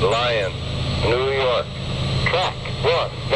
Lion, New York. Track one.